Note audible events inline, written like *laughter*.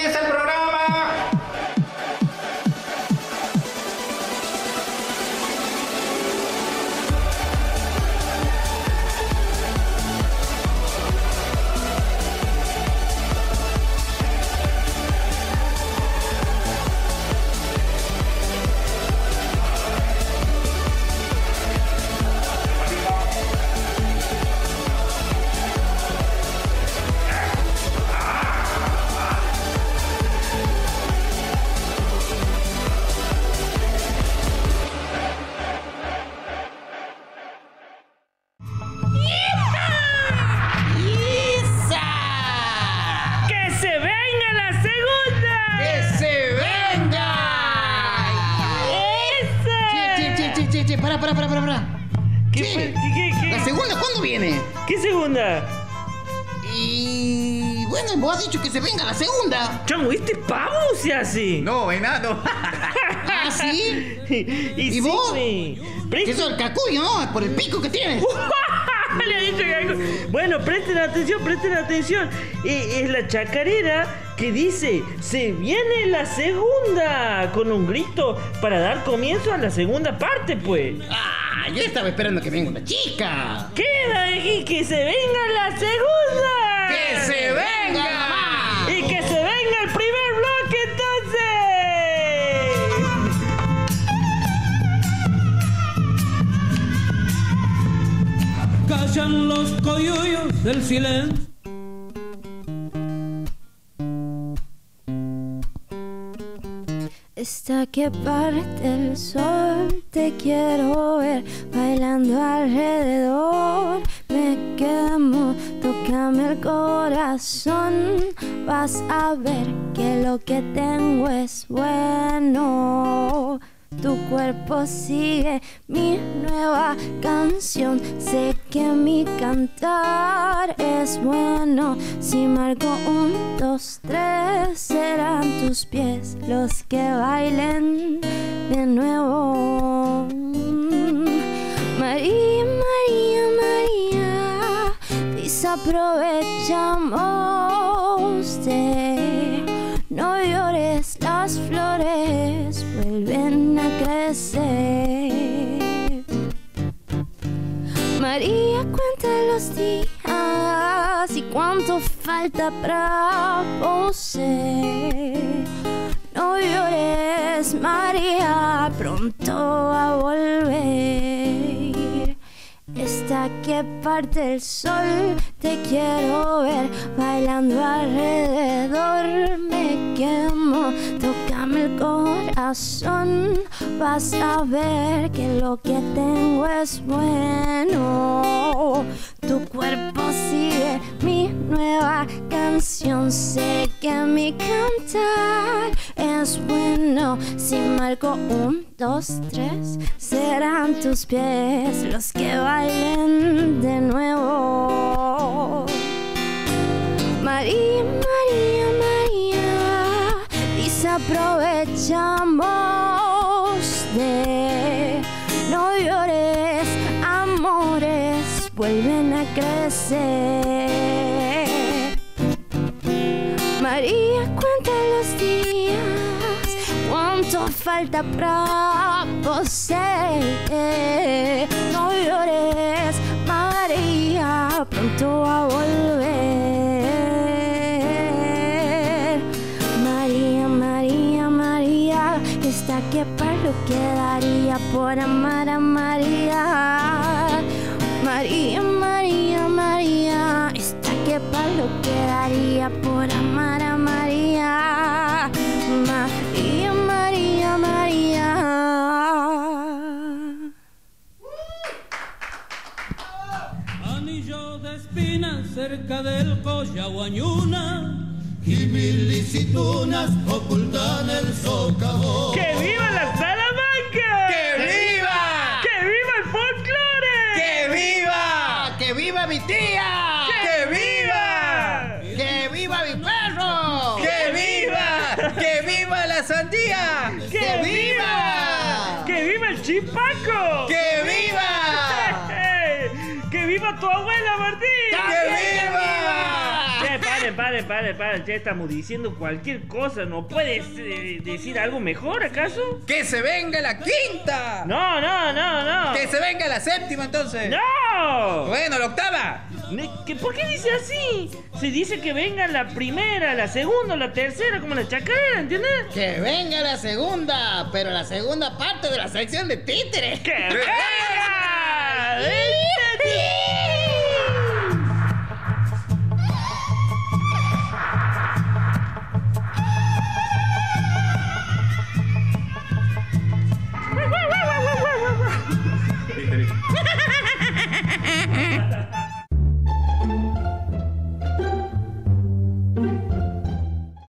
comienza el programa. Pará, pará, pará, pará. ¿Qué, fue? ¿Qué, qué, qué? ¿La segunda cuándo viene? ¿Qué segunda? Y bueno, vos has dicho que se venga la segunda. Chango, ¿este pavo se hace? No, enano. *laughs* ¿Ah, sí? ¿Y, ¿Y sí, vos? me- eso es el cacuyo, ¿no? Es por el pico que tienes. *laughs* Le ha dicho que Bueno, presten atención, presten atención. Eh, es la chacarera que dice, se viene la segunda, con un grito para dar comienzo a la segunda parte, pues. Ah, yo estaba esperando que venga una chica. Queda aquí que se venga la segunda. ¡Que se venga! Y que se venga el primer bloque entonces. callan los coyuyos del silencio. Hasta que parte el sol te quiero ver bailando alrededor. Me quemo, tócame el corazón. Vas a ver que lo que tengo es bueno. Tu cuerpo sigue mi nueva canción. Sé que mi cantar es bueno. Si marco un, dos, tres, serán tus pies los que bailen de nuevo. María, María, María, desaprovechamos las flores vuelven a crecer. María, cuenta los días y cuánto falta para poseer. No llores, María, pronto a volver. Esta que parte el sol, te quiero ver bailando alrededor. Me quemo, el corazón. Vas a ver que lo que tengo es bueno. Tu cuerpo sigue mi nueva canción. Sé que mi cantar es bueno. Si marco un, dos, tres, serán tus pies los que bailen de nuevo. María, desaprovechamos de no llores, amores vuelven a crecer. María, cuenta los días, cuánto falta para poseer. No llores, María, pronto a volver. Quedaría por amar a María. María, María, María, esta que palo quedaría por amar a María. María, María, María. Anillo de espinas cerca del Coyahuañuna. y mil licitunas ocultan el socavón. ¡Que viva la ¡Que viva mi tía! ¡Que viva! ¡Que viva mi perro! ¡Que viva! ¡Que viva la sandía! ¡Que viva! ¡Que viva el chipaco! ¡Que viva! *laughs* ¡Que viva tu abuela, Martín! ¡Que viva! Che, paren, paren, paren, paren. Ya estamos diciendo cualquier cosa. ¿No puedes eh, decir algo mejor, acaso? ¡Que se venga la quinta! No, no, no, no. ¡Que se venga la séptima entonces! ¡No! Bueno, la octava. ¿qué- ¿Por qué dice así? Se dice que venga la primera, la segunda, la tercera, como la chacarera, ¿entiendes? ¡Que venga la segunda! Pero la segunda parte de la sección de títeres. ¡Que venga! *laughs*